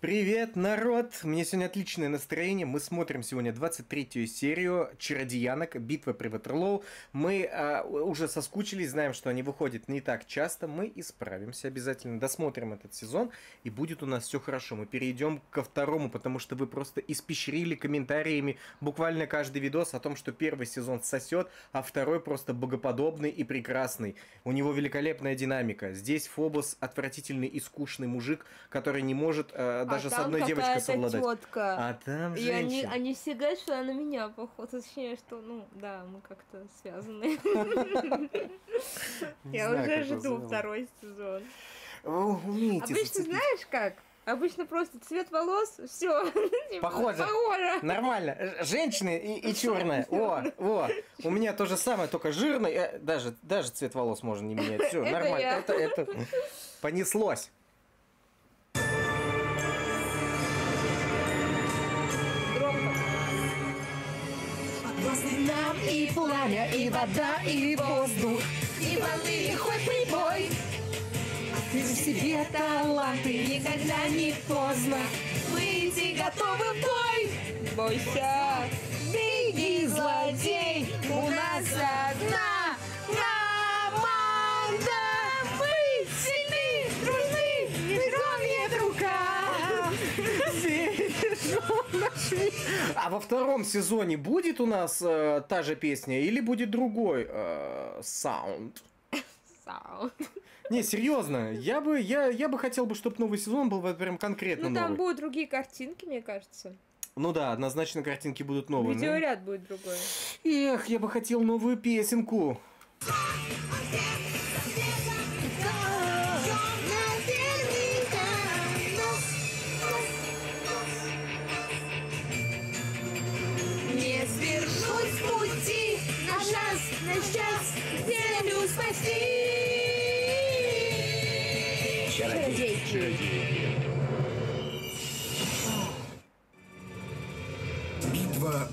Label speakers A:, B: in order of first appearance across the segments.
A: Привет, народ! Мне сегодня отличное настроение. Мы смотрим сегодня 23-ю серию «Чародеянок. Битва при Ватерлоу». Мы а, уже соскучились, знаем, что они выходят не так часто. Мы исправимся обязательно, досмотрим этот сезон, и будет у нас все хорошо. Мы перейдем ко второму, потому что вы просто испещрили комментариями буквально каждый видос о том, что первый сезон сосет, а второй просто богоподобный и прекрасный. У него великолепная динамика. Здесь Фобос отвратительный и скучный мужик, который не может а, даже
B: а
A: с одной девочкой совладать.
B: Тетка.
A: А там
B: И
A: женщина.
B: они, они все говорят, что она на меня похожа. Точнее, что, ну, да, мы как-то связаны. Я уже жду второй сезон. Обычно знаешь как? Обычно просто цвет волос, все.
A: Похоже.
B: Похоже.
A: Нормально. Женщины и, и черная. О, о. У меня то же самое, только жирный. э, Даже, даже цвет волос можно не менять. Все, нормально. Это, это понеслось.
C: Нам и пламя, и вода, и воздух, и волны, и хоть прибой. Ты в себе таланты, никогда не поздно. Выйти готовы в бой.
B: Бойся.
C: Беги, злодей, у нас одна
A: А во втором сезоне будет у нас э, та же песня или будет другой э, саунд?
B: Саунд.
A: Не, серьезно, я бы, я, я бы хотел бы, чтобы новый сезон был вот прям конкретно
B: Ну, там
A: новый.
B: будут другие картинки, мне кажется.
A: Ну да, однозначно картинки будут новые. ну.
B: Видеоряд будет другой.
A: Эх, я бы хотел новую песенку.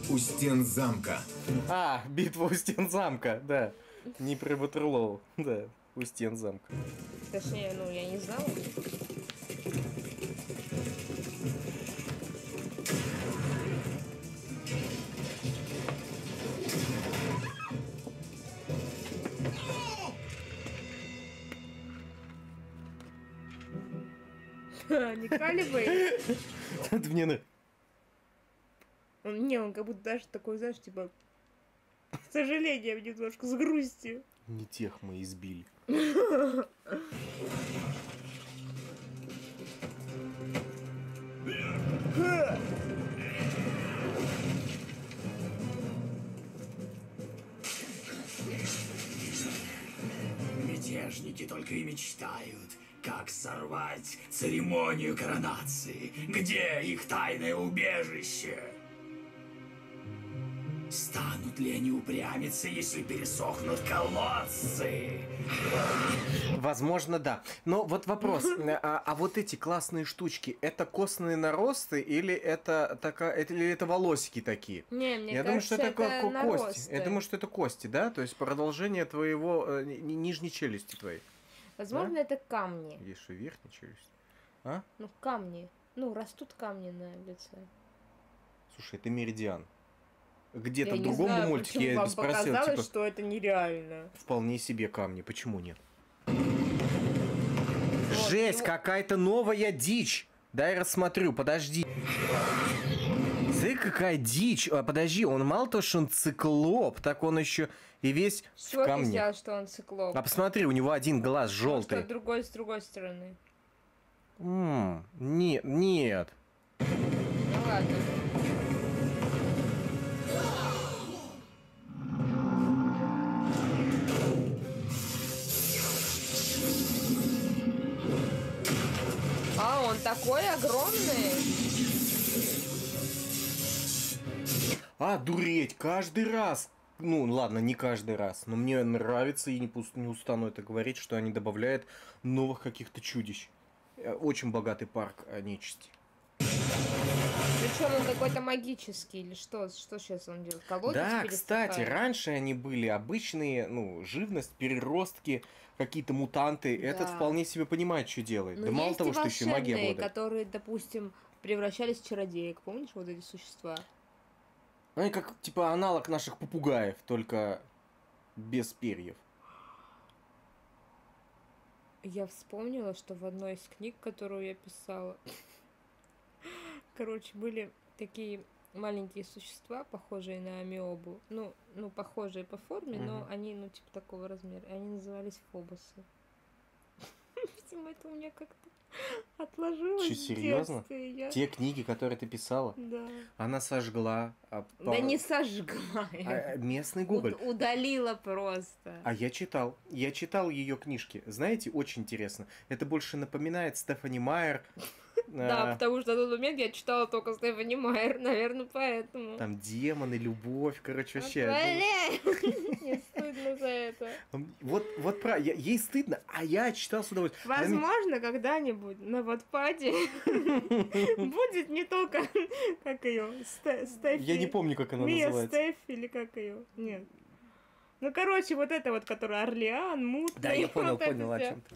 D: У стен замка.
A: А, битва у стен замка, да. Не про Ватерлоу, да, у стен замка.
B: Точнее, ну, я не знала. Не Калибей?
A: Это мне на-
B: Он, не, он как будто даже такой, знаешь, типа, с сожалением немножко, с грустью.
A: Не тех мы избили.
E: Мятежники только и мечтают, как сорвать церемонию коронации. Где их тайное убежище? Станут ли они упрямиться, если пересохнут колодцы?
A: Возможно, да. Но вот вопрос, а, а вот эти классные штучки, это костные наросты или это такая, это, или это волосики такие?
B: Не, мне
A: Я думаю, что
B: кажется,
A: это, ко- кости.
B: наросты.
A: Я думаю, что это кости, да? То есть продолжение твоего э, ни- ни- нижней челюсти твоей.
B: Возможно, это камни.
A: Есть что верхняя челюсть. А?
B: Ну, камни. Ну, растут камни на лице.
A: Слушай, это меридиан. Где-то в другом
B: знаю,
A: мультике я
B: вам
A: спросил,
B: показалось,
A: типа,
B: что это нереально.
A: вполне себе камни. Почему нет?
B: Вот,
A: Жесть,
B: ну-
A: какая-то новая дичь. Дай рассмотрю, подожди. Смотри, какая дичь. А, подожди, он мало того, что он циклоп, так он еще и весь в
B: чего ты
A: камне.
B: взял, что он циклоп?
A: А посмотри, у него один глаз желтый.
B: а другой с другой стороны.
A: М, Нет, нет.
B: Ну ладно. Такой огромный.
A: А, дуреть, каждый раз. Ну, ладно, не каждый раз, но мне нравится и не, не устану это говорить, что они добавляют новых каких-то чудищ. Э, Очень богатый парк э, нечисти.
B: Причем он какой-то магический или что? Что сейчас он делает? Колодец
A: Да, кстати, раньше они были обычные, ну, живность, переростки, какие-то мутанты. Этот
B: Да.
A: вполне себе понимает, что делает.
B: Но
A: да мало
B: есть
A: того, что еще и магия обладает.
B: которые, допустим, превращались в чародеек. Помнишь вот эти существа?
A: Ну, Они как, типа, аналог наших попугаев, только без перьев.
B: Я вспомнила, что в одной из книг, которую я писала, короче, были такие маленькие существа, похожие на амиобу. Ну, ну, похожие по форме, но
A: Мгм.
B: они, ну, типа такого размера. И Они назывались фобосы. Видимо, это у меня как-то отложилось детстве, и я-
A: Те книги, которые ты писала,
B: Да.
A: она сожгла. а,
B: Да
A: по-
B: не сожгла.
A: а,
B: я.
A: местный Гоголь.
B: Удалила просто.
A: А я читал. Я читал ее книжки. Знаете, очень интересно. Это больше напоминает Стефани Майер.
B: Да,
A: а,
B: потому что на тот момент я читала только Стефани Майер, наверное, поэтому.
A: Там демоны, любовь, короче, вообще.
B: Отвали! Мне стыдно за это.
A: ну, Вот, вот про, ей стыдно, а я читал с удовольствием.
B: Возможно, когда-нибудь на Ватпаде будет не только, как ее, Стефи.
A: Я не помню, как она
B: Мия
A: называется.
B: Стеф или как ее? Нет. Ну, короче, вот это вот, которая Орлеан, мутный.
A: Да, я понял, понял, о чем ты.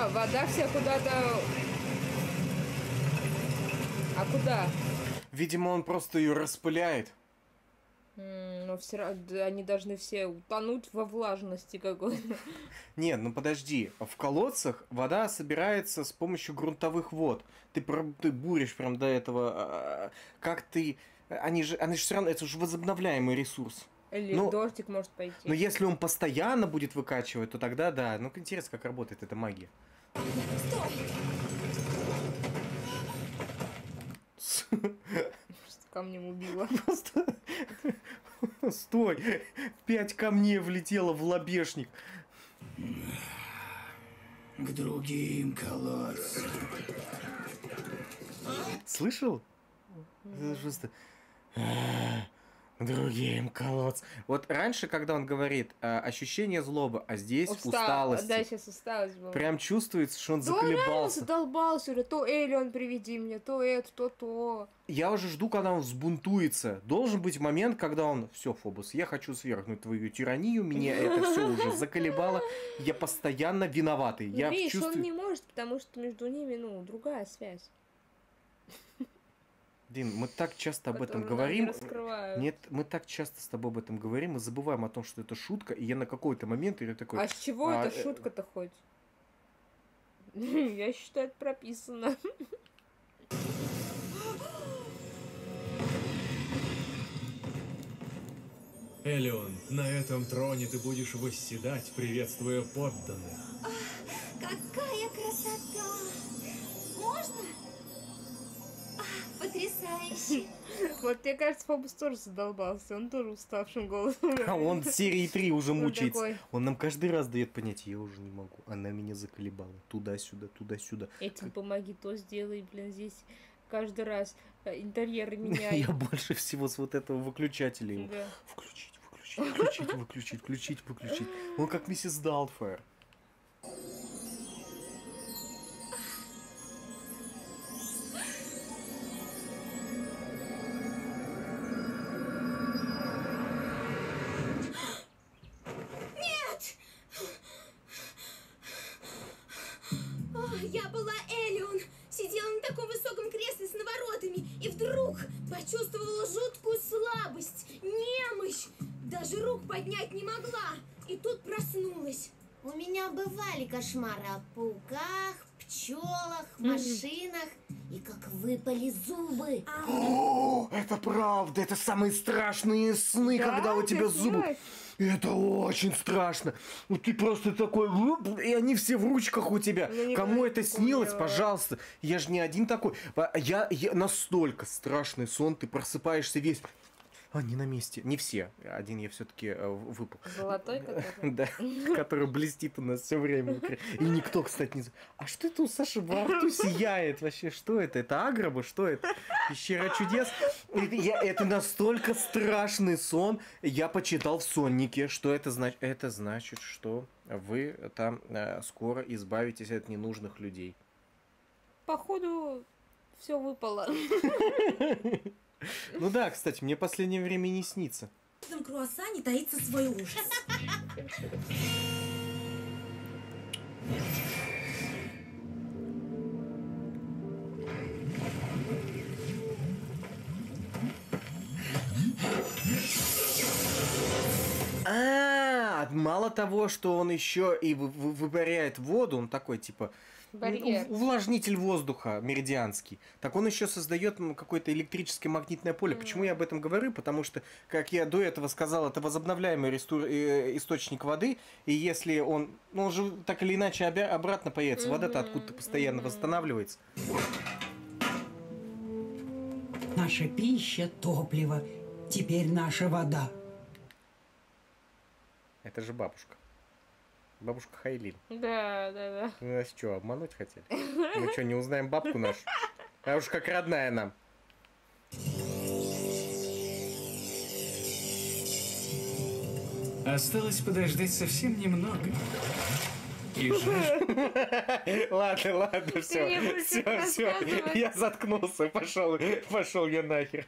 B: А, вода вся куда-то... А куда?
A: Видимо, он просто ее распыляет.
B: Но все равно они должны все утонуть во влажности какой-то.
A: Нет, ну подожди, в колодцах вода собирается с помощью грунтовых вод. Ты, ты буришь прям до этого. а, Как ты... Они же, они же все равно, это же возобновляемый ресурс.
B: Или
A: Ну,
B: дождик может пойти.
A: Но если он постоянно будет выкачивать, то тогда да. Ну интересно, как работает эта магия.
B: Просто камнем убила.
A: Просто... Стой! Пять камней влетело в лобешник.
E: К другим колодцам.
A: Слышал? Это просто... «А, Другим колодц. Вот раньше, когда он говорит а, ощущение злобы, а здесь
B: Устал-
A: усталость.
B: Да, сейчас усталость была.
A: Прям чувствуется, что он
B: Да он
A: заколебался.
B: задолбался уже. То Элион приведи мне, то это, то то.
A: Я уже жду, когда он взбунтуется. Должен быть момент, когда он... Все, Фобус, я хочу свергнуть твою тиранию, меня это все уже заколебало. Я постоянно виноватый. Я
B: видишь, он не может, потому что между ними, ну, другая связь.
A: Дин, мы так часто об этом
B: не
A: говорим. Нет, мы так часто с тобой об этом говорим и забываем о том, что это шутка, и я на какой-то момент я такой...
B: А с чего
A: а,
B: эта
A: э,
B: шутка-то хоть? Я считаю, это прописано.
F: Элеон, на этом троне ты будешь восседать, приветствуя подданных.
C: Какая красота! Можно? Потрясающе!
B: Вот мне кажется, Фобус тоже задолбался. Он тоже уставшим голосом.
A: А он с серии 3 уже мучается. Он нам каждый раз дает понять, я уже не могу. Она меня заколебала. Туда-сюда, туда-сюда.
B: Этим помоги, то сделай, блин, здесь каждый раз э, интерьеры меняй.
A: Я больше всего с вот этого выключателя его.
B: Да.
A: Включить, выключить, включить, выключить, включить, выключить. Он как миссис Даутфайр. Правда, это самые страшные сны,
B: Да,
A: когда у тебя зубы.
B: знаешь?
A: Это очень страшно. Ну ты просто такой, и они все в ручках у тебя. Кому это снилось, пожалуйста. Я же не один такой. Я, я настолько страшный сон, ты просыпаешься весь Они на месте. Не все. Один я все-таки выпал.
B: Золотой который?
A: Да, который блестит у нас все время. И никто, кстати, не... А что это у Саши во рту сияет вообще? Что это? Это агроба? Что это? Пещера чудес? Я, это настолько страшный сон. Я почитал в соннике. Что это значит? Это значит, что вы там э, скоро избавитесь от ненужных людей.
B: Походу, все выпало.
A: Ну да, кстати, мне последнее время не снится.
C: В этом круассане таится свой ужас.
A: А, мало того, что он еще и вы- вы- выпаряет воду, он такой типа
B: Барьер.
A: у- увлажнитель воздуха меридианский. Так он еще создает какое-то электрическое магнитное поле. Почему я об этом говорю? Потому что, как я до этого сказал, это возобновляемый ресту- э, источник воды, и если он, ну, он же так или иначе обя- обратно появится, вода-то откуда-то постоянно восстанавливается.
G: Наша пища, топливо, теперь наша вода.
A: Это же бабушка. Бабушка Хайлин.
B: Да, да, да.
A: Вы нас что, обмануть хотели? Мы что, не узнаем бабку нашу? А уж как родная нам.
E: Осталось подождать совсем немного. И
A: Ладно, ладно, все, все, все. Я заткнулся, пошел, пошел я нахер.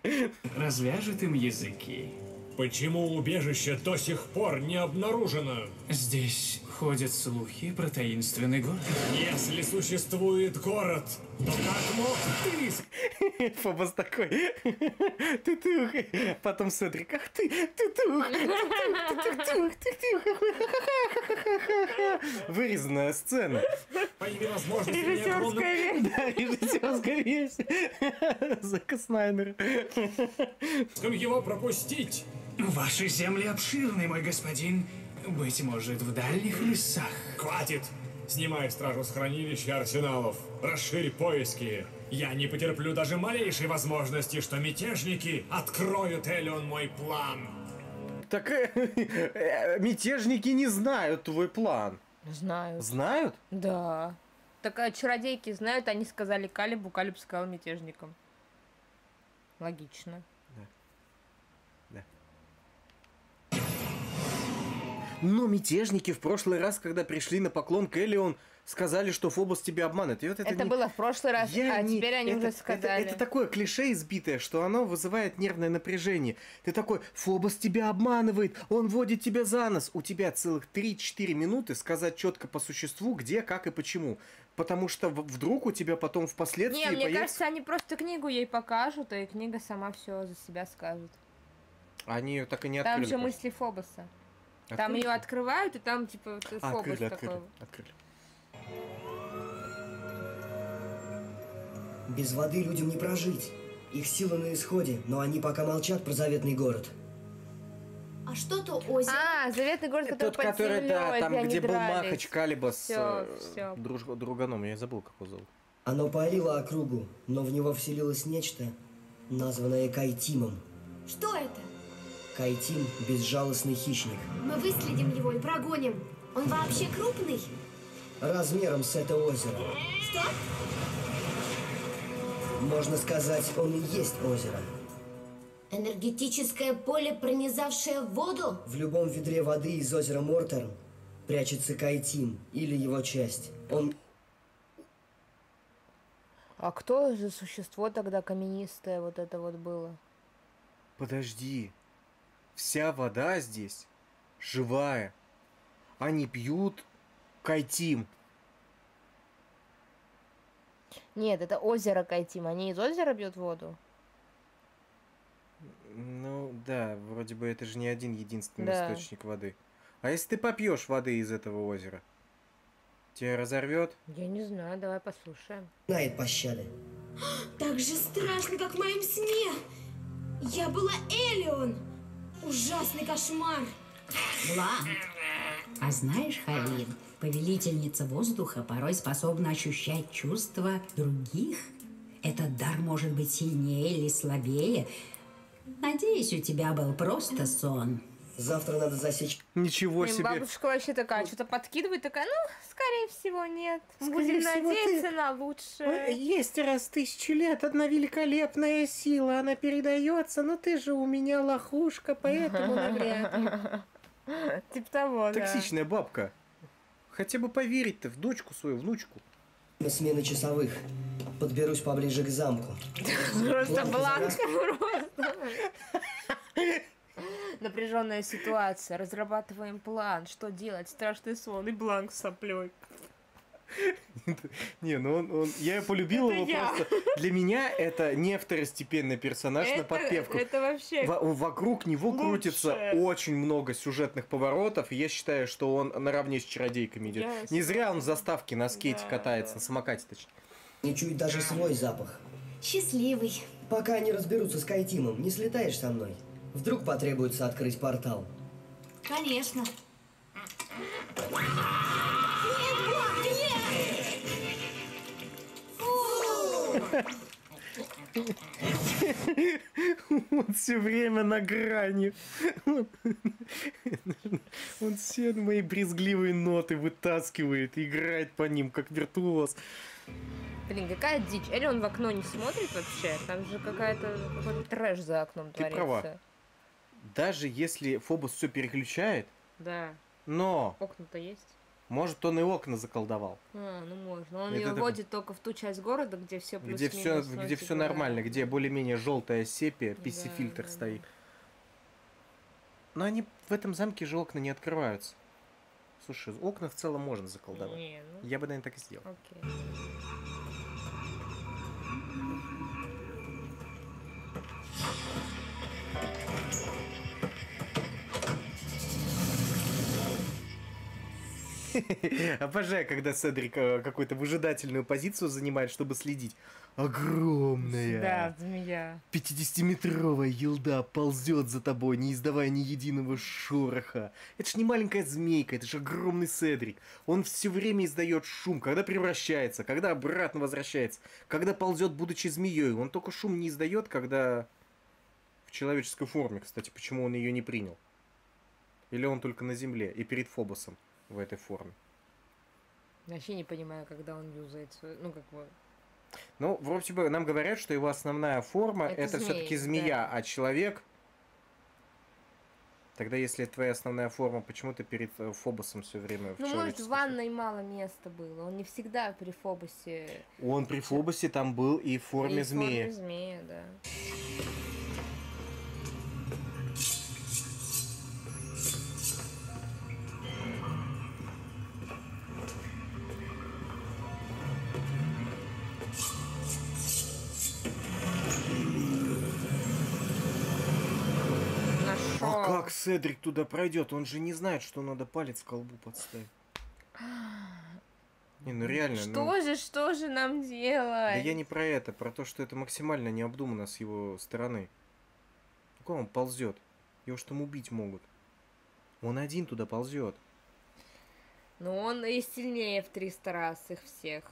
E: развяжет им языки.
F: Почему убежище до сих пор не обнаружено?
E: Здесь ходят слухи про таинственный город.
F: Если существует город, то как мог ты
A: Фобос такой. Тутух. Потом Седрик. Ах ты, тутух. Тутух. Вырезанная сцена.
F: по невозможности
B: Режиссерская версия.
A: Да, режиссерская версия. Зака Снайдера.
F: его пропустить?
E: Ваши земли обширны, мой господин. Быть может, в дальних лесах.
F: Хватит! Снимай стражу с хранилищ и арсеналов. Расширь поиски. Я не потерплю даже малейшей возможности, что мятежники откроют Элеон мой план.
A: Так э, э, мятежники не знают твой план.
B: Знаю.
A: Знают?
B: Да. Так а чародейки знают, они сказали Калибу, Калиб сказал мятежникам. Логично.
A: Но мятежники в прошлый раз, когда пришли на поклон к Элеон, сказали, что Фобос тебя обманет. И вот это
B: Это
A: не-
B: было в прошлый раз,
A: Я
B: а
A: не-
B: теперь они
A: это-
B: уже
A: это-
B: сказали.
A: Это, такое клише избитое, что оно вызывает нервное напряжение. Ты такой, Фобос тебя обманывает, он водит тебя за нос. У тебя целых 3-4 минуты сказать четко по существу, где, как и почему. Потому что вдруг у тебя потом впоследствии
B: Не, мне
A: появится-
B: кажется, они просто книгу ей покажут, и книга сама все за себя скажет.
A: Они ее так и не
B: Там
A: открыли.
B: же
A: просто.
B: мысли Фобоса. Там
A: Открыли?
B: ее открывают, и там типа вот
A: А,
B: Фобос
A: открыли,
B: такой.
A: открыли, открыли.
H: Без воды людям не прожить. Их сила на исходе, но они пока молчат про заветный город.
I: А что то озеро?
B: А, заветный город, который
A: Тот,
B: под
A: который, да,
B: землёй,
A: там, где был
B: дрались.
A: Махач Калиба с э,
B: всё.
A: друж- друганом, я забыл, как его зовут.
H: Оно парило округу, но в него вселилось нечто, названное Кайтимом.
I: Что это?
H: Кайтим – безжалостный хищник.
I: Мы выследим его и прогоним. Он вообще крупный?
H: Размером с это озеро.
I: Что?
H: Можно сказать, он и есть озеро.
I: Энергетическое поле, пронизавшее воду?
H: В любом ведре воды из озера Мортерн прячется Кайтим или его часть. Он
B: А кто же существо тогда каменистое вот это вот было?
A: Подожди. Вся вода здесь живая. Они пьют кайтим.
B: Нет, это озеро Кайтим. Они из озера бьют воду?
A: Ну да, вроде бы это же не один единственный
B: Да.
A: источник воды. А если ты попьешь воды из этого озера? Тебя разорвет?
B: Я не знаю, давай послушаем.
H: знает пощады.
I: Так же страшно, как в моем сне. Я была Элион. Ужасный кошмар.
G: Зла. А знаешь, Халин, повелительница воздуха порой способна ощущать чувства других. Этот дар может быть сильнее или слабее, Надеюсь, у тебя был просто сон.
H: Завтра надо засечь...
A: Ничего
B: И
A: себе.
B: бабушка вообще такая, что-то подкидывает, такая, ну, скорее всего, нет.
A: Скорее
B: Будем
A: всего,
B: надеяться
A: ты-
B: на лучшее.
A: Есть раз тысячу лет одна великолепная сила, она передается, но ты же у меня лохушка, поэтому навряд ли.
B: Типа того.
A: Токсичная бабка. Хотя бы поверить-то в дочку свою, внучку.
H: на смены часовых. Подберусь поближе к замку.
B: Просто
H: бланк,
B: просто. Напряженная ситуация. Разрабатываем план. Что делать? Страшный сон и бланк с соплей.
A: Не, ну он, он- я полюбил
B: Это
A: его
B: я.
A: просто. Для меня это не второстепенный персонаж на
B: Это,
A: подпевку.
B: это вообще...
A: Во- вокруг него
B: лучше.
A: крутится очень много сюжетных поворотов, и я считаю, что он наравне с чародейками идет.
B: Я
A: Не зря он в заставке на скейте
B: Да,
A: катается, на самокате точнее.
H: Не чует даже свой запах.
I: Счастливый.
H: Пока они разберутся с Кайтимом, не слетаешь со мной. Вдруг потребуется открыть портал.
I: Конечно.
A: Он все время на грани. Он все мои брезгливые ноты вытаскивает и играет по ним, как виртуоз.
B: Блин, какая дичь. Или он в окно не смотрит вообще? Там же какая-то какой-то трэш за окном
A: Ты
B: творится.
A: права. Даже если Фобос все переключает,
B: Да.
A: но,
B: Окна-то есть.
A: может, он и окна заколдовал.
B: А, ну можно. Он
A: Это
B: ее
A: такой-
B: водит только в ту часть города, где все плюс
A: Где все, где все нормально, где более-менее желтая сепия, PC-фильтр
B: да, да.
A: стоит. Но они в этом замке же окна не открываются. Слушай, окна в целом можно заколдовать.
B: Не, ну,
A: Я бы, наверное, так и сделал.
B: окей.
A: Обожаю, когда Седрик э, какую-то выжидательную позицию занимает, чтобы следить. Огромная.
B: Да, змея.
A: 50-метровая елда ползет за тобой, не издавая ни единого шороха. Это ж не маленькая змейка, это же огромный Седрик. Он все время издает шум, когда превращается, когда обратно возвращается, когда ползет, будучи змеей. Он только шум не издает, когда в человеческой форме, кстати, почему он ее не принял. Или он только на земле и перед Фобосом в этой форме.
B: Вообще не понимаю, когда он юзает свою... Ну, как бы...
A: Ну, вроде бы нам говорят, что его основная форма
B: Это
A: это, все-таки змея, а человек. Тогда, если твоя основная форма, почему ты перед э, Фобосом все время в
B: Ну, может, в ванной мало места было. Он не всегда при Фобосе...
A: Он при Фобосе там был и в форме
B: И в
A: змеи.
B: форме змея, да.
A: Седрик туда пройдет? Он же не знает, что надо палец в колбу подставить. Не, ну реально.
B: Что
A: ну,
B: же, что же нам
A: Да
B: делать?
A: я не про это, про то, что это максимально необдуманно с его стороны. Куда он ползет? Его что там убить могут? Он один туда ползет.
B: Ну, он и сильнее в 300 раз их всех.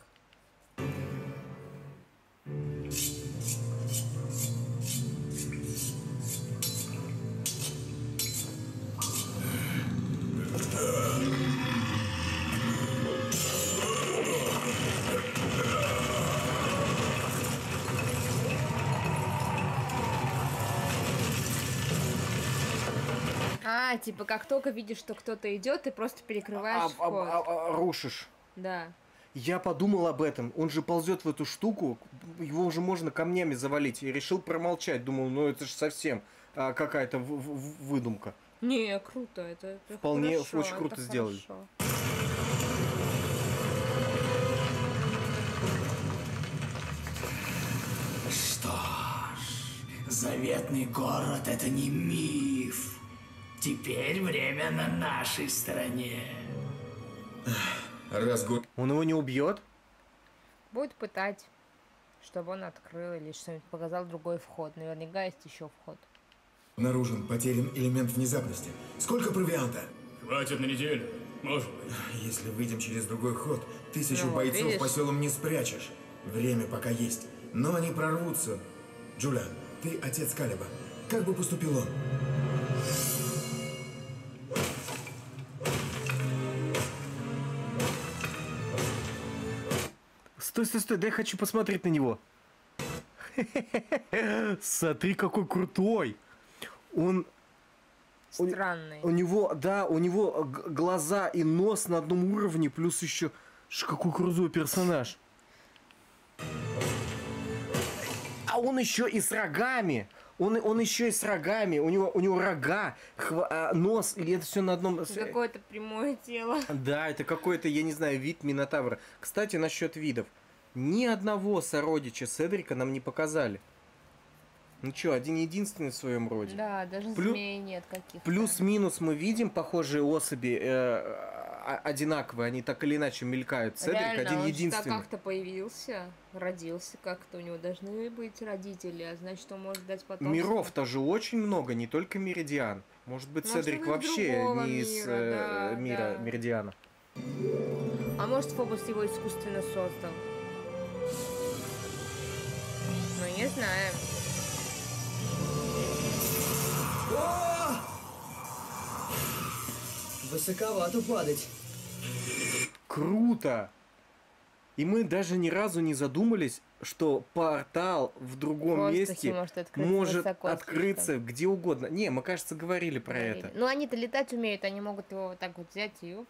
B: Типа, как только видишь, что кто-то идет, ты просто перекрываешь
A: А- а-
B: вход.
A: а- а- рушишь.
B: Да.
A: Я подумал об этом. Он же ползет в эту штуку, его уже можно камнями завалить. И решил промолчать. Думал, ну это же совсем а, какая-то в- в- выдумка.
B: Не, круто, это, это
A: Вполне
B: хорошо,
A: очень круто
B: это
A: сделали.
B: хорошо.
E: Что ж, заветный город — это не миф. Теперь время на нашей стороне.
D: Раз го-
A: Он его не убьет?
B: Будет пытать, чтобы он открыл или что-нибудь показал другой вход. Наверняка есть еще вход.
D: обнаружен потерян элемент внезапности. Сколько провианта?
F: Хватит на неделю. Может быть.
D: Если выйдем через другой ход, тысячу
B: Ну,
D: бойцов
B: видишь?
D: по селам не спрячешь. Время пока есть. Но они прорвутся. Джулиан, ты отец Калиба. Как бы поступил он?
A: Стой, стой, стой, дай хочу посмотреть на него. Смотри, какой крутой. Он, У-
B: Странный.
A: у него, да, у него глаза и нос на одном уровне, плюс еще, Ш, какой крутой персонаж. А он еще и с рогами. Он, он еще и с рогами. У него, у него рога, хва- а, нос, или это все на одном...
B: Какое-то прямое тело.
A: Да, это какой-то, я не знаю, вид Минотавра. Кстати, насчет видов. Ни одного сородича Седрика нам не показали. Ну что, один единственный в своем роде.
B: Да, даже
A: Плю-
B: змеи нет каких-то.
A: Плюс-минус мы видим похожие особи э, одинаковые, они так или иначе мелькают. Седрик
B: Реально,
A: один
B: он же
A: единственный.
B: как-то появился, родился как-то, у него должны быть родители, а значит, он может дать потомство.
A: Миров тоже очень много, не только Меридиан. Может быть,
B: Может,
A: Седрик
B: он из
A: вообще не из
B: мира,
A: э,
B: да,
A: мира
B: да.
A: Меридиана.
B: А может, Фобос его искусственно создал? Ну, не знаем.
H: Высоковато падать.
A: Круто! И мы даже ни разу не задумались, что портал в другом
B: воздухе
A: месте
B: может открыться
A: может открыться
B: слишком.
A: где угодно. Не, мы, кажется, говорили про
B: Говорили.
A: это.
B: Ну, они-то летать умеют, они могут его вот так вот взять и оп,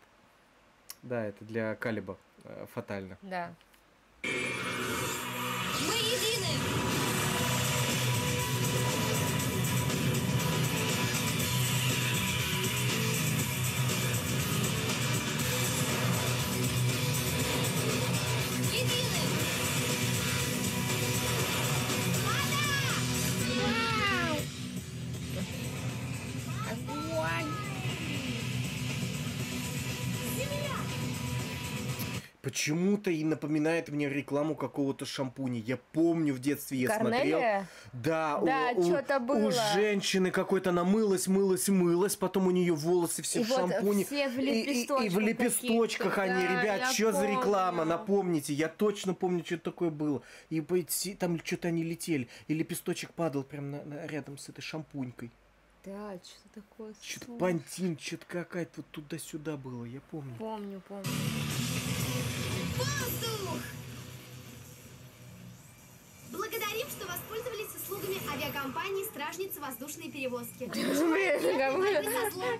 A: Да, это для Калиба э, фатально.
B: да.
A: Почему-то и напоминает мне рекламу какого-то шампуня. Я помню в детстве я смотрел.
B: Корнелия?
A: Да, у-
B: Да,
A: у, у
B: было.
A: женщины какой-то она мылась, мылась, мылась, потом у нее волосы все
B: И
A: в
B: вот
A: шампуне.
B: все в
A: и, и- и в
B: лепесточках
A: они,
B: Да,
A: ребят, что за реклама?
B: помню.
A: Напомните, я точно помню, что такое было. И там что-то они летели, и лепесточек падал прям на- на- рядом с этой шампунькой.
B: Да, что такое?
A: Что-то пантин, что-то какая-то вот туда-сюда было, я помню.
B: Помню, помню.
I: Воздух! Благодарим, что воспользовались услугами авиакомпании «Стражница воздушной перевозки».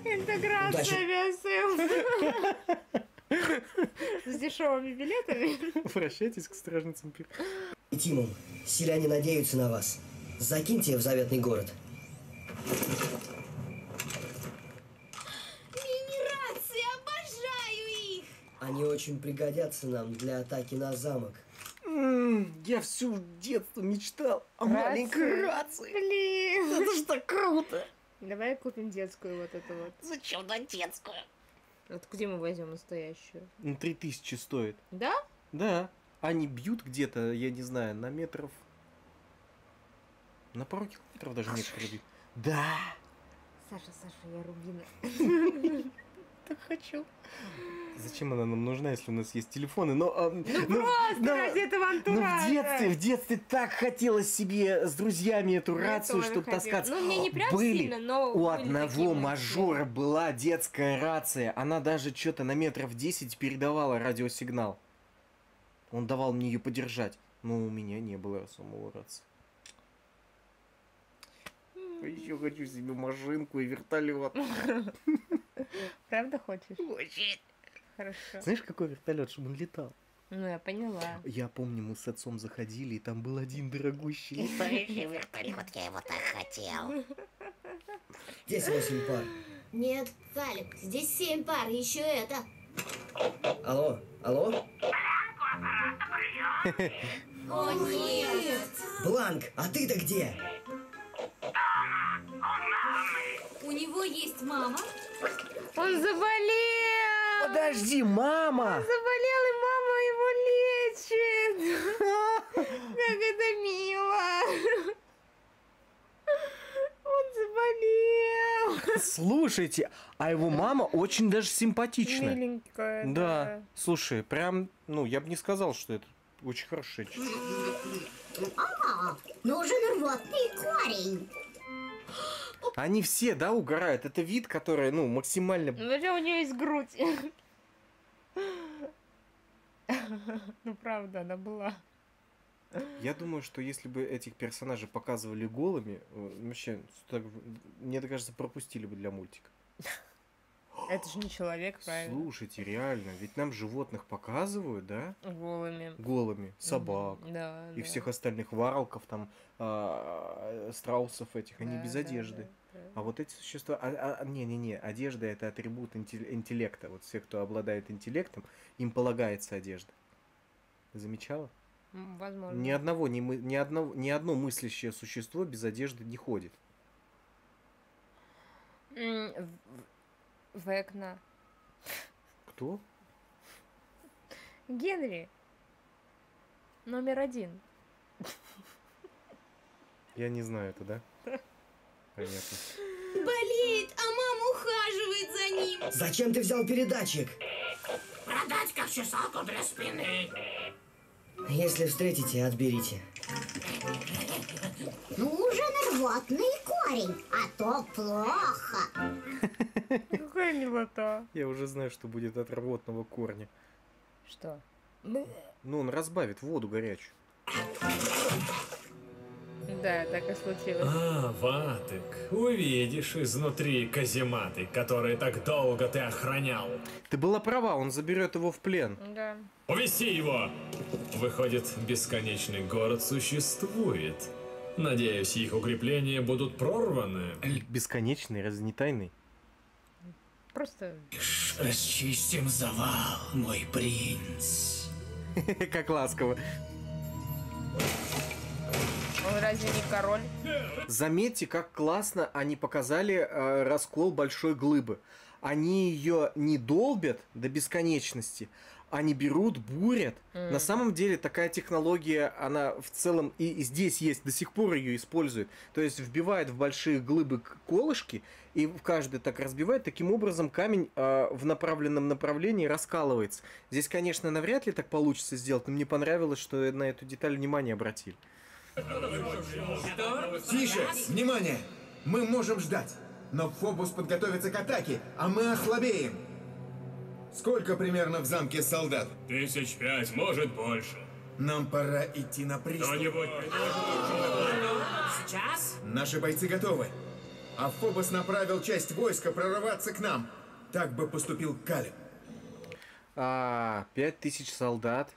B: Интеграция Aviasales. С дешевыми билетами.
A: Обращайтесь к стражницам пир.
H: И Тимом, селяне надеются на вас. Закиньте в заветный город.
I: Мини-рации, обожаю их!
H: Они очень пригодятся нам для атаки на замок.
A: М, Я всю детство мечтал о маленькой рации.
B: Блин.
A: Это ж так круто.
B: Давай купим детскую вот эту вот.
I: Зачем на детскую?
B: Вот где мы возьмем настоящую?
A: Ну, 3000 стоит.
B: Да?
A: Да. Они бьют где-то, я не знаю, на метров... На пару километров даже некоторые бьют. Да.
B: Саша, Саша, я Рубина.
A: Так хочу. Зачем она нам нужна, если у нас есть телефоны? Но, а, ну,
B: Просто
A: да,
B: ради этого
A: ну,
B: антуража.
A: в детстве, в детстве так хотелось себе с друзьями эту
B: Я
A: рацию, чтобы
B: хотела.
A: таскаться.
B: Ну, мне не прям
A: Были.
B: сильно, но
A: У
B: были
A: одного
B: мысли.
A: мажора была детская рация. Она даже что-то на метров 10 передавала радиосигнал. Он давал мне ее подержать. Но у меня не было самого рации. Еще хочу себе машинку и вертолет.
B: Правда хочешь? Очень. Хорошо.
A: Знаешь, какой вертолет, чтобы он летал?
B: Ну, я поняла.
A: Я помню, мы с отцом заходили, и там был один дорогущий летающий вертолет.
I: я его так хотел.
H: Здесь восемь пар.
I: Нет, Калик, здесь семь пар, еще это.
H: Алло, алло?
I: О, нет!
H: Бланк, а ты-то где?
I: У него есть мама?
B: Он заболел!
A: Подожди, мама!
B: Заболел, и мама его лечит! Как это мило! Он заболел!
A: Слушайте, а его мама очень даже симпатичная.
B: Миленькая,
A: Да. Слушай, прям, ну, я бы не сказал, что это очень хорошая честь.
I: А, нужен рвотный корень.
A: Они все, да, угорают. Это вид, который, ну, максимально...
B: Ну у нее есть грудь? Ну правда, она была.
A: Я думаю, что если бы этих персонажей показывали голыми, э, вообще, мне кажется, пропустили бы для мультика.
B: Это же не человек, правильно?
A: Слушайте, реально, ведь нам животных показывают, да?
B: Голыми.
A: Голыми, собак
B: Да,
A: и
B: да.
A: всех остальных варалков, там, а, страусов этих, они
B: Да,
A: без
B: да,
A: одежды.
B: да, да.
A: А вот эти существа, а- а- не-не-не, одежда это атрибут интел- интеллекта. Вот все, кто обладает интеллектом, им полагается одежда. Замечала?
B: Возможно.
A: Ни одного, ни, мы- ни, одного, ни одно мыслящее существо без одежды не ходит.
B: Векна.
A: Кто?
B: Генри. Номер один.
A: Я не знаю это, да? Понятно.
I: Болеет, а мама ухаживает за ним.
H: Зачем ты взял передатчик?
E: Продать как чесалку для спины.
H: Если встретите, отберите.
I: Нужен рвотный корень, а то плохо.
B: Какая милота.
A: Я уже знаю, что будет от рвотного корня.
B: Что?
A: Ну, он разбавит воду горячую.
B: Да, так и случилось.
F: А, Ватык, увидишь изнутри казематы, которые так долго ты охранял.
A: Ты была права, он заберет его в плен.
B: Да.
F: Увести его! Выходит, бесконечный город существует. Надеюсь, их укрепления будут прорваны.
A: Бесконечный, разве не тайный?
B: Просто
E: Расчистим завал, мой принц.
A: Как ласково.
B: он разве не король?
A: Заметьте, как классно они показали э, раскол большой глыбы. Они ее не долбят до бесконечности, они берут, бурят.
B: М.
A: На самом деле такая технология, она в целом и здесь есть, до сих пор ее используют. То есть вбивают в большие глыбы колышки и в каждый так разбивает. Таким образом камень э, в направленном направлении раскалывается. Здесь, конечно, навряд ли так получится сделать, но мне понравилось, что на эту деталь внимание обратили.
D: Тише! Внимание! Мы можем ждать. Но Фобус подготовится к атаке, а мы ослабеем. Сколько примерно в замке солдат?
F: Тысяч пять, может больше.
D: Нам пора идти на приступ.
F: Кто-нибудь
E: Сейчас?
D: Наши бойцы готовы. А Фобос направил часть войска прорываться к нам. Так бы поступил Калиб.
A: А, пять тысяч солдат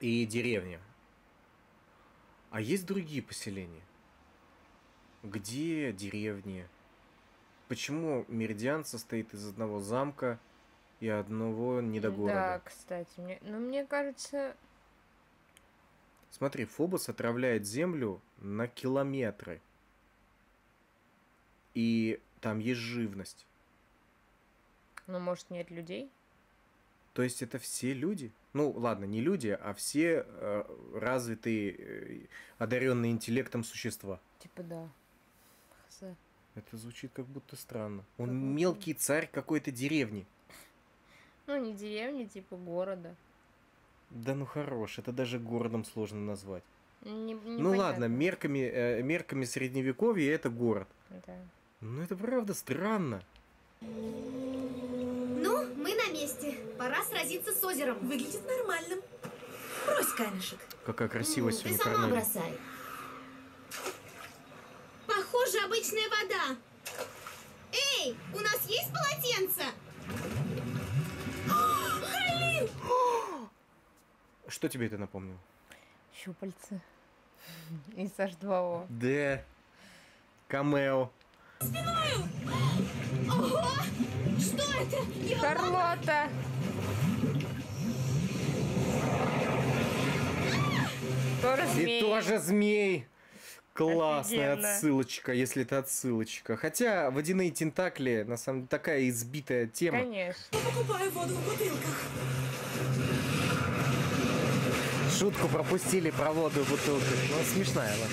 A: и деревня. А есть другие поселения? Где деревни? Почему Меридиан состоит из одного замка и одного
B: Да,
A: недогорода?
B: кстати, мне, ну мне кажется,
A: Смотри, Фобос отравляет землю на километры. И там есть живность.
B: ну может нет людей?
A: То есть это все люди? Ну, ладно, не люди, а все э, развитые, э, одаренные интеллектом существа.
B: Типа да. Хз.
A: Это звучит как будто странно. Он мелкий царь какой-то деревни.
B: Ну не деревни, типа города.
A: Да ну хорош, это даже городом сложно назвать.
B: Не-
A: Ну ладно,
B: непонятно.
A: мерками, э, мерками средневековья это город.
B: Да.
A: Ну это правда странно.
I: Ну, мы на месте. Пора сразиться с озером.
C: Выглядит нормальным. Брось камешек.
A: Какая красивая
I: М, Ты
A: сегодня
I: сама бросай. Похоже, обычная вода. Эй, у нас есть полотенце?
A: Что тебе это напомнило?
B: Щупальцы. Из H2O.
A: Да. Камео.
I: Ого! Что это?
B: Шарлотта! Тоже
A: И
B: змеи.
A: тоже змей. Классная
B: Офигенно.
A: отсылочка, если это отсылочка. Хотя водяные тентакли, на самом деле, такая избитая тема.
B: Конечно.
C: Покупаю воду в бутылках.
A: Шутку пропустили про воду в бутылках. Ну, смешная она.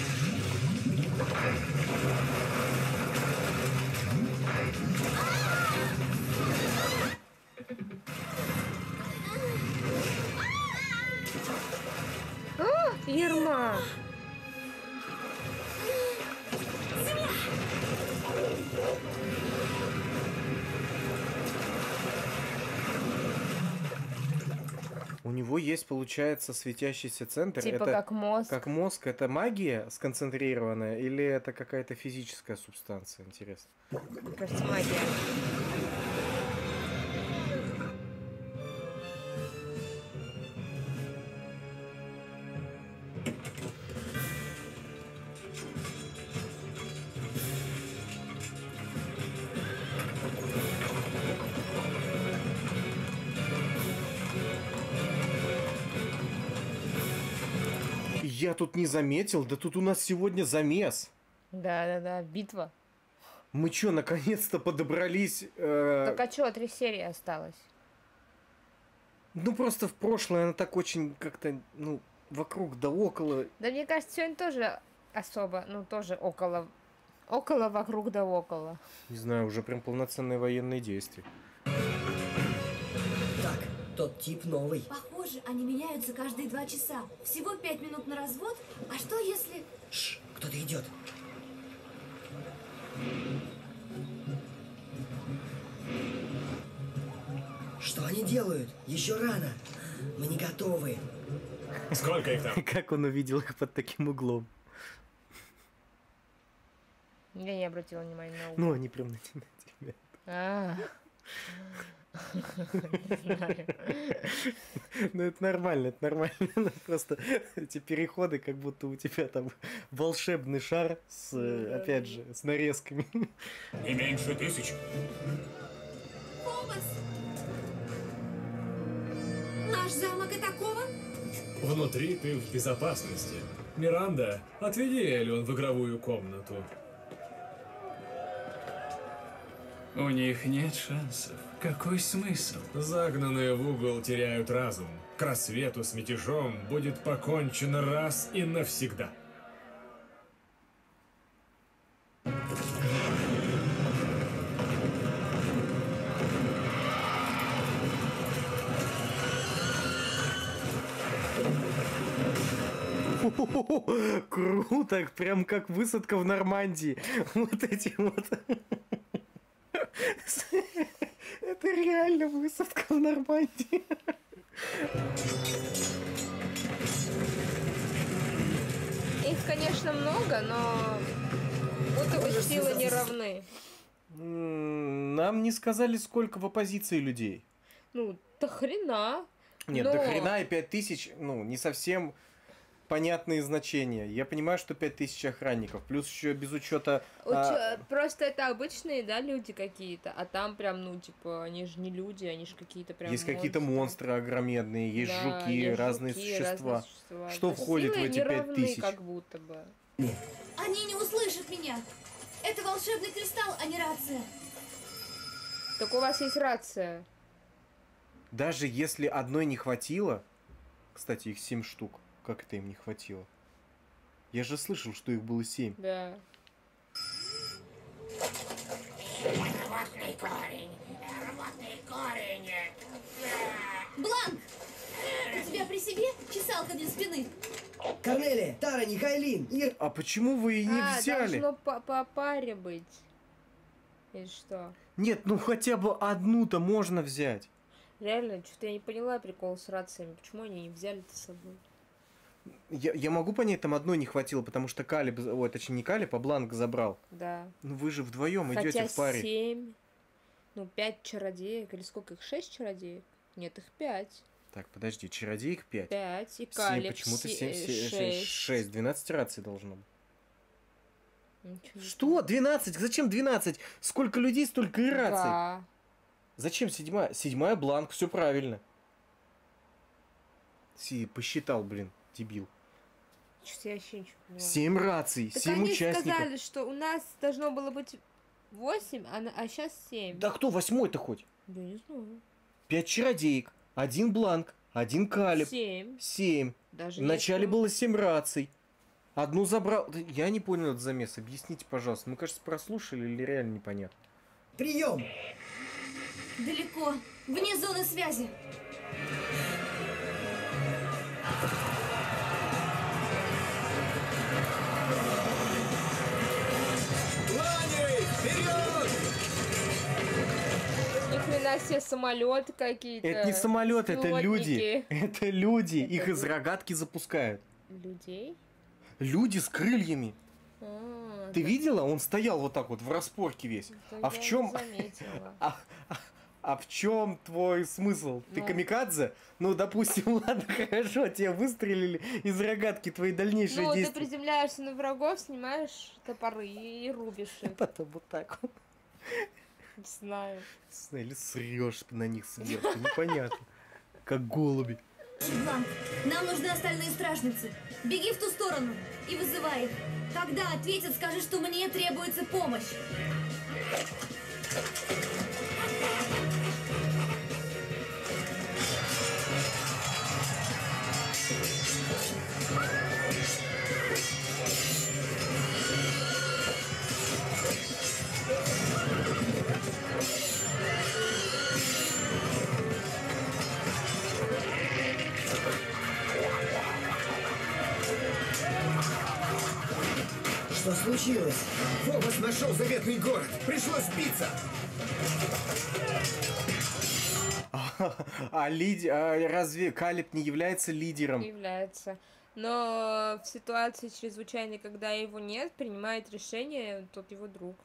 B: Ерма!
A: Есть, получается, светящийся центр.
B: Типа
A: это
B: как мозг.
A: как мозг. Это магия сконцентрированная или это какая-то физическая субстанция? Интересно.
B: Кажется, магия.
A: Тут не заметил, да тут у нас сегодня замес.
B: Да-да-да, битва.
A: Мы чё, наконец-то подобрались? э,
B: Так а чё, три серии осталось?
A: Ну просто в прошлое она так очень как-то, ну, вокруг да около.
B: Да мне кажется, сегодня тоже особо, ну тоже около, около вокруг да около.
A: Не знаю, уже прям полноценные военные действия.
H: Тот тип новый.
C: Похоже, они меняются каждые два часа. Всего пять минут на развод. А что если...
H: Шш, кто-то идет. Что они делают? Еще рано. Мы не готовы.
F: Сколько их там?
A: Как он увидел их под таким углом?
B: Я не обратила внимания на угол.
A: Ну, они прям на тебя. на тебя.
B: А.
A: Ну, это нормально, это нормально. Ну, Просто эти переходы, как будто у тебя там волшебный шар с, э, опять же, с нарезками.
F: Не меньше тысячи.
C: Фобос! Наш замок атакован?
F: Внутри ты в безопасности. Миранда, отведи Элион в игровую комнату.
E: У них нет шансов. Какой смысл?
F: Загнанные в угол теряют разум. К рассвету с мятежом будет покончено раз и навсегда.
A: Круто, прям как высадка в Нормандии. Вот эти вот. Это реально высадка в Нормандии.
B: Их, конечно, много, но будто бы силы не равны.
A: Нам не сказали, сколько в оппозиции людей.
B: Ну, до хрена.
A: Нет,
B: Но-
A: до хрена и 5000, ну, не совсем понятные значения. Я понимаю, что 5000 охранников, плюс еще без учета...
B: Учё- Просто это обычные, да, люди какие-то, а там прям, ну, типа, они же не люди, они же какие-то прям
A: есть какие-то монстры огромедные, есть
B: Да,
A: жуки,
B: есть
A: разные
B: жуки,
A: существа.
B: разные существа.
A: Что
B: Да
A: входит в эти
B: не равны,
A: 5000?
B: как будто бы.
C: Они не услышат меня. Это волшебный кристалл, а не рация.
B: Так у вас есть рация.
A: Даже если одной не хватило, кстати, их 7 штук, как это им не хватило? Я же слышал, что их было 7.
B: Да.
C: Бланк! У тебя при себе чесалка для спины?
H: Корнелия, Тара, Нихайлин, Ир...
A: А почему вы и не
B: а,
A: взяли?
B: должно по, по паре быть. Или что?
A: Нет, ну хотя бы одну-то можно взять.
B: Реально, что-то я не поняла прикол с рациями. Почему они не взяли-то с собой?
A: Я, я могу понять, там одной не хватило, потому что Калиб, ой, точнее не Калиб, а Бланк забрал.
B: Да.
A: Ну вы же вдвоем идете в паре.
B: семь, ну, пять чародеек, или сколько их? Шесть чародеек? Нет, их пять.
A: Так, подожди, чародеек 5.
B: Пять, и
A: Семь,
B: Калиб
A: почему-то
B: се-
A: 7, 6.
B: шесть.
A: 6, 12 раций должно быть.
B: Ничего
A: Что? 12? Зачем 12? Сколько людей, столько и раций.
B: Да.
A: Зачем седьмая? Седьмая бланк, все правильно. Си, посчитал, блин, дебил.
B: Я вообще ничего не поняла.
A: Семь раций,
B: Так
A: семь
B: они
A: участников.
B: сказали, что у нас должно было быть восемь, а, на- а сейчас семь.
A: Да кто восьмой-то хоть?
B: Я не знаю.
A: Пять чародеек, один бланк, один калиб.
B: Семь.
A: Семь.
B: Даже
A: Вначале
B: если-
A: было семь раций. Одну забрал. Да Я не понял этот замес. Объясните, пожалуйста. Мы, кажется, прослушали или реально непонятно.
H: Прием!
C: Далеко. Вне зоны связи.
B: Хрена все самолеты какие-то.
A: Это не самолет, это люди. Это люди. Их из рогатки запускают.
B: Людей?
A: Люди с крыльями.
B: А,
A: Ты
B: да,
A: видела? Он стоял вот так вот в распорке весь.
B: да
A: А в чем? А, а- а в чем твой смысл? Ты
B: Ну.
A: камикадзе? Ну, допустим, ладно, хорошо, тебе выстрелили из рогатки твои дальнейшие
B: Ну, ты
A: действия.
B: приземляешься на врагов, снимаешь топоры и рубишь их.
A: Потом вот так вот.
B: Не знаю.
A: Или срешь на них сверху, непонятно. Как голуби.
J: Бланк, нам нужны остальные стражницы. Беги в ту сторону и вызывай их. Когда ответят, скажи, что мне требуется помощь.
H: Что случилось?
D: Фобос нашел заветный город. Пришлось биться.
A: А, лид... а разве Калиб не является лидером?
B: Является. Но в ситуации чрезвычайной, когда его нет, принимает решение тот его друг.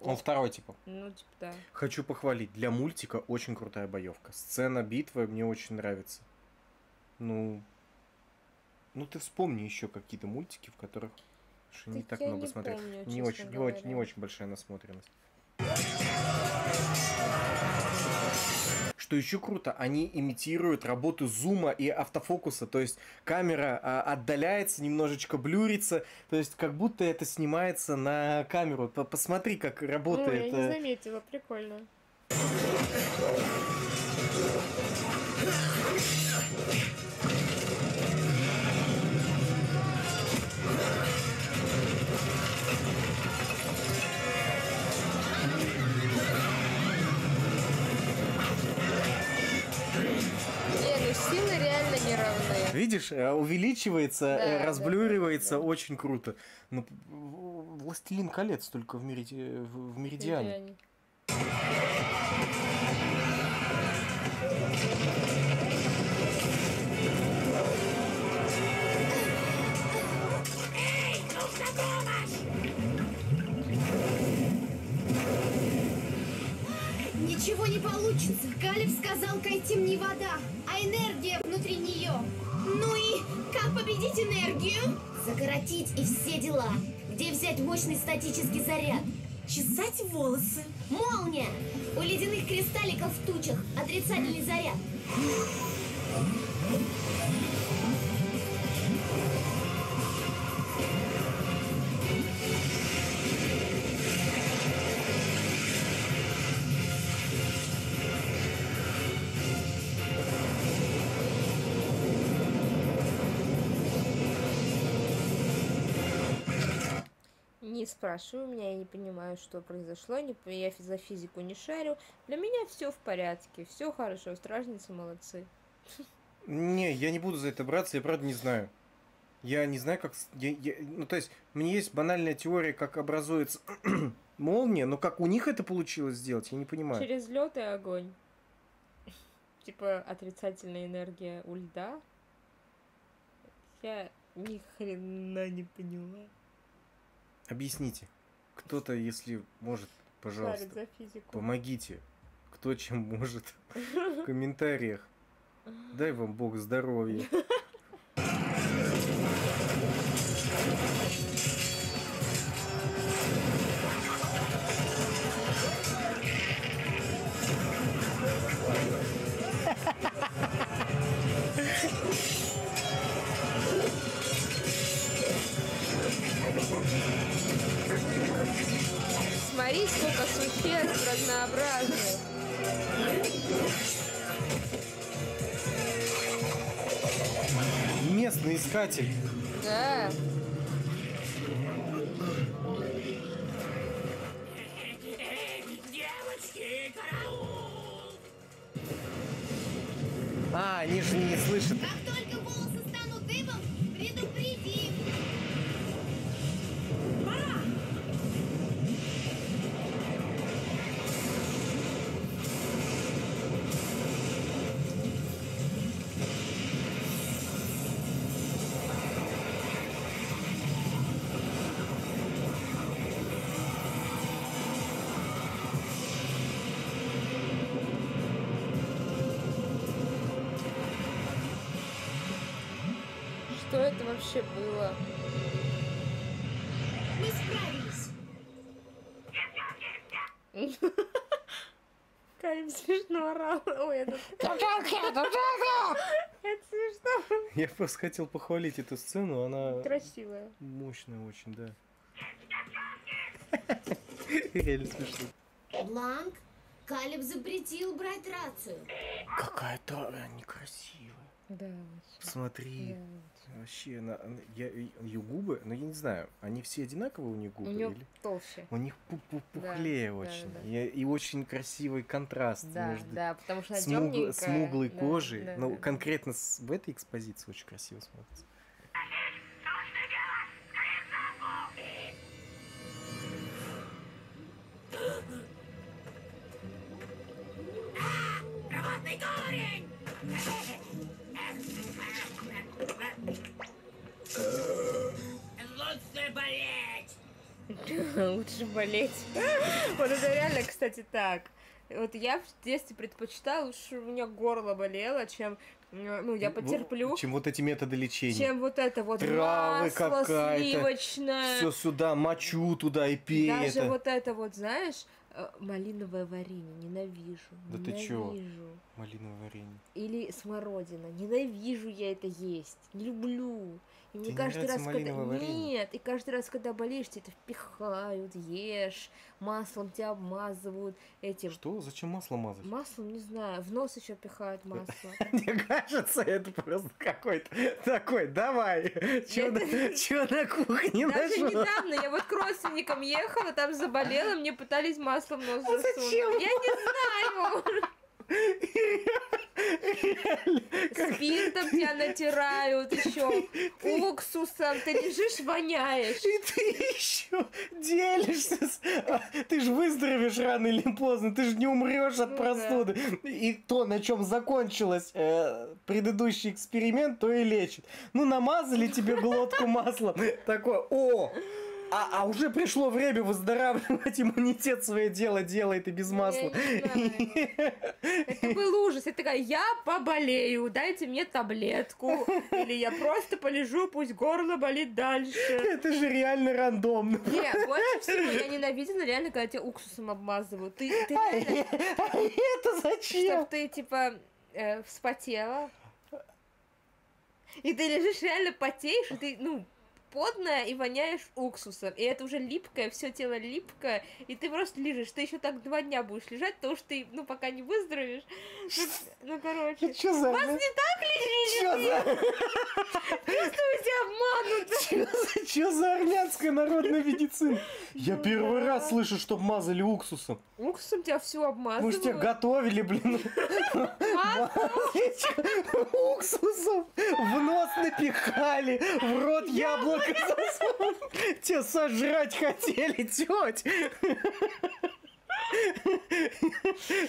A: Он второй, типа.
B: Ну, типа, да.
A: Хочу похвалить. Для мультика очень крутая боевка. Сцена битвы мне очень нравится. Ну, ну ты вспомни еще какие-то мультики, в которых что не
B: Так
A: так много
B: не
A: смотрел.
B: помню,
A: не очень, не очень, не очень большая насмотренность. Что еще круто, они имитируют работу зума и автофокуса, то есть камера а, отдаляется, немножечко блюрится, то есть как будто это снимается на камеру. Посмотри, как
B: Ну, я
A: работает.
B: не
A: э,
B: заметила, прикольно.
A: Видишь, э, увеличивается, э,
B: Да, да,
A: разблюривается,
B: да, да.
A: очень круто. Ну, п- в- Властелин колец только в, Мериди- в. Меридиане.
I: Ничего не получится. Калиб сказал, Кайтим не вода, а энергия внутри нее. Как победить энергию? Закоротить и все дела. Где взять мощный статический заряд?
J: Чесать волосы.
I: Молния! У ледяных кристалликов в тучах отрицательный заряд.
B: Спрашивай меня, я не понимаю, что произошло, не, я за физику не шарю. Для меня все в порядке, все хорошо, стражницы молодцы.
A: Не, я не буду за это браться, я правда не знаю. Я не знаю, как... я- я- ну, то есть, мне есть банальная теория, как образуется молния, но как у них это получилось сделать, я не понимаю.
B: Через лед и огонь. Типа отрицательная энергия у льда. Я ни хрена не поняла.
A: Объясните. Кто-то, если может, пожалуйста, помогите. Кто чем может. В комментариях. Дай вам Бог здоровья.
B: вообще было?
I: Мы справились.
B: Калим смешно орал. Ой, это... Это смешно.
A: Я просто хотел похвалить эту сцену, она
B: Красивая.
A: мощная очень, да. Реально смешно.
I: Бланк, Калиб запретил брать рацию.
A: Какая-то э, некрасивая.
B: Да,
A: Посмотри. Вообще, она- я, ее губы, ну я не знаю, они все одинаковые у них
B: У
A: губы?
B: нее
A: или-
B: толще.
A: У них пу- пу-
B: Да,
A: пухлее
B: да,
A: очень.
B: да.
A: И, и очень красивый контраст
B: Да,
A: между
B: да, потому что она
A: смуг-
B: тёмненькая.
A: смуглой
B: Да,
A: кожей.
B: да,
A: ну,
B: да, да.
A: конкретно с- в этой экспозиции очень красиво смотрится.
E: Рвотный корень! Лучше болеть!
B: Лучше болеть. Вот это реально, кстати, так. Вот я в детстве предпочитала, лучше у меня горло болело, чем, ну, я потерплю,
A: Чем вот эти методы лечения.
B: чем вот это вот
A: Травы
B: масло сливочное.
A: Все сюда, мочу туда и пей
B: Даже
A: это.
B: вот это вот, знаешь, э, малиновое варенье, ненавижу.
A: Да ты чё?
B: ненавижу.
A: Малиновое варенье.
B: Или смородина. Ненавижу я это есть. Не люблю. И мне
A: Тебе
B: каждый раз, когда...
A: варенье?
B: Нет, и каждый раз, когда болеешь, тебе это впихают, ешь, маслом тебя обмазывают этим.
A: Что? Зачем масло мазать?
B: Маслом, не знаю, в нос еще пихают масло.
A: Мне кажется, это просто какой-то такой, давай, чё на, кухне
B: Даже недавно я вот к родственникам ехала, там заболела, мне пытались маслом нос засунуть.
A: А зачем?
B: Я не знаю. Спиртом тебя натирают еще, уксусом, ты лежишь, воняешь.
A: И ты еще делишься. с- а, Ты же выздоровеешь рано или поздно, ты же не умрешь от
B: Ну да.
A: простуды. И то, на чем закончилась э, предыдущий эксперимент, то и лечит. Ну, намазали тебе глотку маслом. Такое, о, а, а уже пришло время выздоравливать, иммунитет свое дело делает и без масла.
B: Это был ужас. Я такая, я поболею, дайте мне таблетку. Или я просто полежу, пусть горло болит дальше.
A: Это же реально рандомно.
B: Не, больше всего я ненавидела реально, когда тебя уксусом обмазывают. Ты, ты реально,
A: А это зачем?
B: чтоб ты, типа, э, вспотела. И ты лежишь, реально потеешь, и ты, ну, потная и воняешь уксусом. И это уже липкое, все тело липкое, и ты просто лежишь. Ты еще так два дня будешь лежать, потому что ты, ну, пока не выздоровеешь. Ну, ну, короче.
A: Чё за...
B: Вас не так лечили?
A: Чё за...
B: Себя обмануты.
A: Чё за, армянская народная медицина? Я
B: Ну
A: первый раз слышу, чтоб мазали уксусом.
B: Уксусом тебя все обмазывают.
A: Может, тебя готовили, блин. Уксусом в нос напихали, в рот яблоко Тебя сожрать хотели, теть.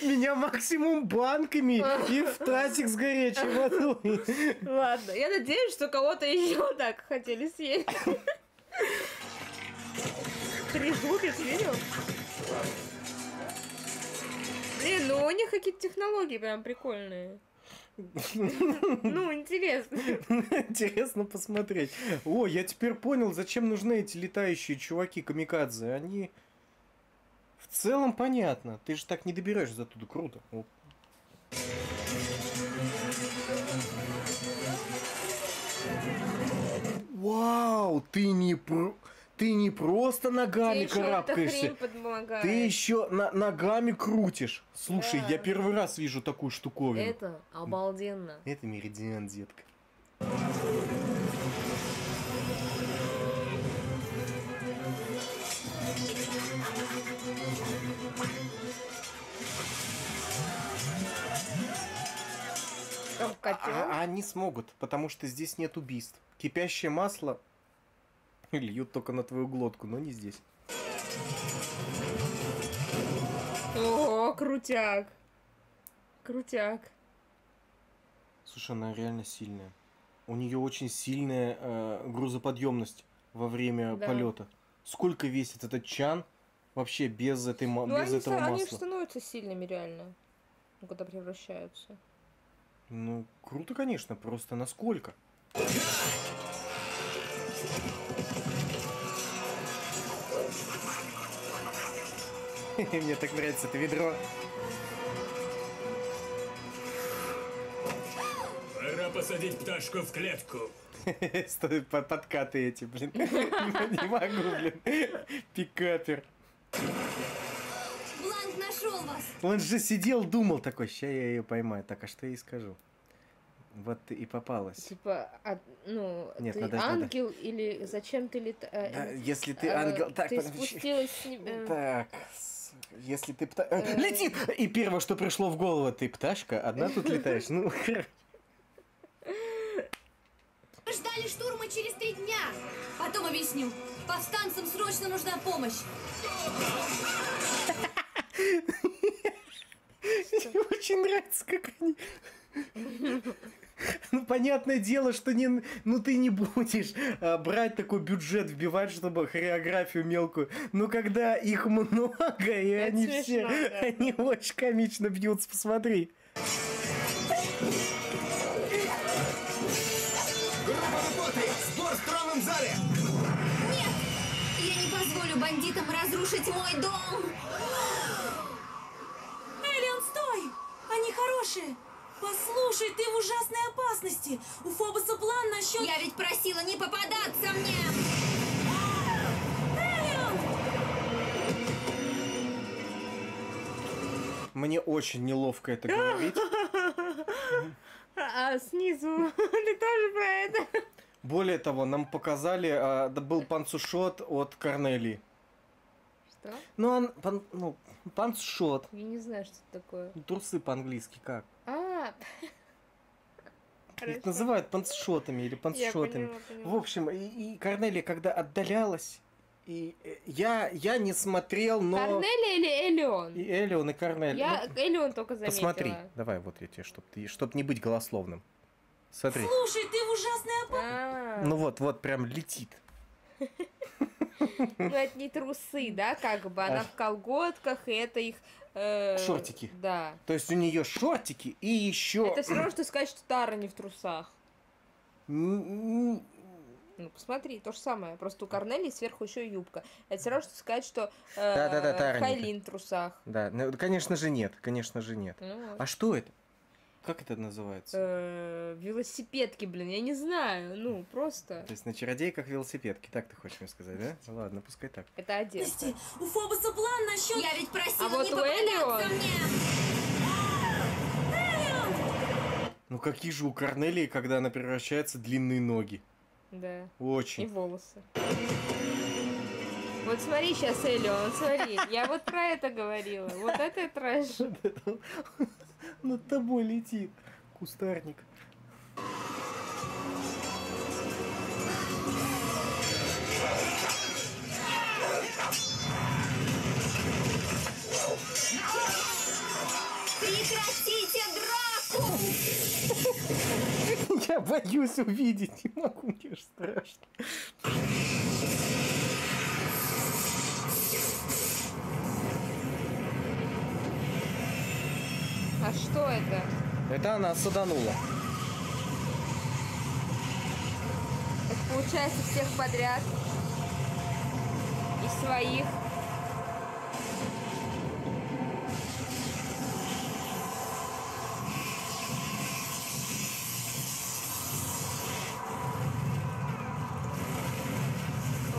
A: Меня максимум банками и в тазик с горячей водой.
B: Ладно, я надеюсь, что кого-то еще так хотели съесть. Прижукать, видел? Блин, ну у них какие-то технологии прям прикольные. Ну, интересно.
A: Интересно посмотреть. О, я теперь понял, зачем нужны эти летающие чуваки камикадзе. Они в целом понятно. Ты же так не доберешься за туда. Круто. Вау, ты не про... Ты не просто ногами
B: эта
A: карабкаешься, ты еще на- ногами крутишь. Слушай,
B: Да.
A: я первый раз вижу такую штуковину.
B: Это обалденно.
A: Это меридиан, детка.
B: Котел.
A: А, они смогут, потому что здесь нет убийств. Кипящее масло льют только на твою глотку, но не здесь.
B: О, крутяк. Крутяк.
A: Слушай, она реально сильная. У нее очень сильная э, грузоподъемность во время
B: Да.
A: полета. Сколько весит этот чан вообще без этой
B: Ну,
A: без
B: они,
A: этого
B: ста- они
A: масла?
B: становятся сильными реально. Когда превращаются.
A: Ну, круто, конечно, просто насколько? Мне так нравится это ведро.
F: Пора посадить пташку в клетку.
A: Стой, по- подкаты эти, блин. Не могу, блин. Пикапер.
J: Бланк нашел вас.
A: Он же сидел, думал такой, ща я ее поймаю. Так, а что я ей скажу? Вот ты и попалась.
B: Типа, а, ну,
A: Нет,
B: ты
A: надо- надо.
B: ангел или зачем ты лета... э,
A: Да,
B: э,
A: если ты
B: э,
A: ангел... Так,
B: ты
A: подожди.
B: спустилась с неб- э,
A: Так, с- если ты пта... э,
B: Э.
A: Летит! И первое, что пришло в голову, ты пташка, одна тут летаешь. Ну,
I: Мы ждали штурма через три дня.
J: Потом объясню. Повстанцам срочно нужна помощь.
A: Мне очень нравится, как они... Ну, понятное дело, что не, ну ты не будешь а, брать такой бюджет, вбивать, чтобы хореографию мелкую. Но когда их много, и
B: Это
A: они
B: смешно,
A: все,
B: да.
A: они очень комично бьются, посмотри.
D: Группа работы! Сбор в тронном зале!
J: Нет! Я не позволю бандитам разрушить мой дом!
C: Элион, стой! Они хорошие! Послушай, ты в ужасной опасности! У Фобоса план насчет...
J: Я ведь просила не попадаться мне!
A: Мне очень неловко это говорить.
B: А снизу ты тоже про это?
A: Более того, нам показали, а, да был панцушот от Корнелии.
B: Что?
A: Ну, он, пан- ну, панцушот.
B: Я не знаю, что это такое.
A: Трусы по-английски как?
B: А,
A: Их
B: Хорошо.
A: называют панцшотами или панцшотами.
B: поняла, поняла.
A: В общем, и, и Корнелия, когда отдалялась, и э, я, я не смотрел, но...
B: Корнелия или Элеон?
A: И Элион, и Корнелия.
B: Я
A: Ну,
B: Элеон только заметила.
A: посмотри. Давай, вот я тебе, чтобы ты, чтоб не быть голословным. Смотри.
C: Слушай, ты в ужасной опасности!
B: А,
A: Ну вот, вот прям летит.
B: ну это не трусы, да, как бы она в колготках, и это их... э,
A: Шортики.
B: Да.
A: То есть у нее шортики и еще...
B: Это все равно, что сказать, что Тара не в трусах. Ну, посмотри, то же самое. Просто у Корнелии сверху еще юбка. Это все равно, что сказать, что э,
A: Да-да-да, Тара не
B: Хайлин в трусах.
A: Да, ну, конечно же нет, конечно же нет.
B: Ну вот.
A: А что это? Как это называется?
B: Э, велосипедки, блин, я не знаю. Ну, просто.
A: То есть на чародейках велосипедки, так ты хочешь мне сказать, да? Ладно, пускай так.
B: Это одежда.
C: У Фобоса план насчет...
J: Я ведь просила
B: А вот
J: не попадаться мне!
A: Ну какие же у Корнелии, когда она превращается, длинные ноги?
B: Да. И
A: Очень.
B: волосы. Вот смотри сейчас, Элион, смотри. Я вот про это говорила. Вот это трэш.
A: Над тобой летит кустарник.
J: Прекратите драку!
A: Я боюсь увидеть, не могу, мне ж страшно.
B: А что это?
A: Это она саданула.
B: Это получается всех подряд. И своих.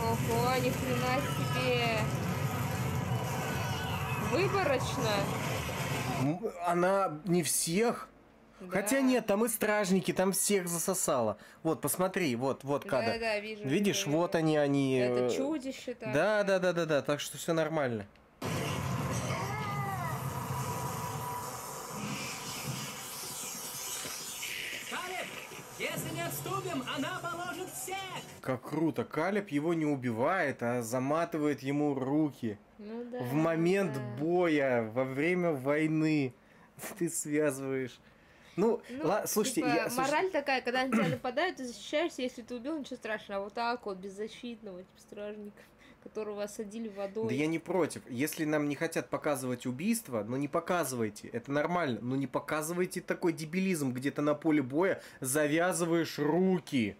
B: Ого, ни хрена себе. Выборочно.
A: М, Она не всех. Хотя
B: Да.
A: нет, там и стражники, там всех засосала. Вот, посмотри, вот, вот кадр.
B: Да-да, вижу.
A: Видишь,
B: вижу,
A: вот они, они.
B: Это
A: э,
B: чудище там.
A: Да, да, да, да, да, так что все нормально.
E: Если не отступим, она!
A: Как круто. Калеб его не убивает, а заматывает ему руки.
B: Ну да.
A: в момент
B: да.
A: боя, во время войны. Ты связываешь. Ну,
B: Ну,
A: ла- слушайте,
B: типа,
A: я, слушайте,
B: мораль такая, когда на тебя нападают, ты защищаешься, если ты убил, ничего страшного. А вот так вот, беззащитного, типа, стражника, которого осадили водой.
A: Да я не против. Если нам не хотят показывать убийство, ну не показывайте. Это нормально. Но не показывайте такой дебилизм, где ты на поле боя завязываешь руки.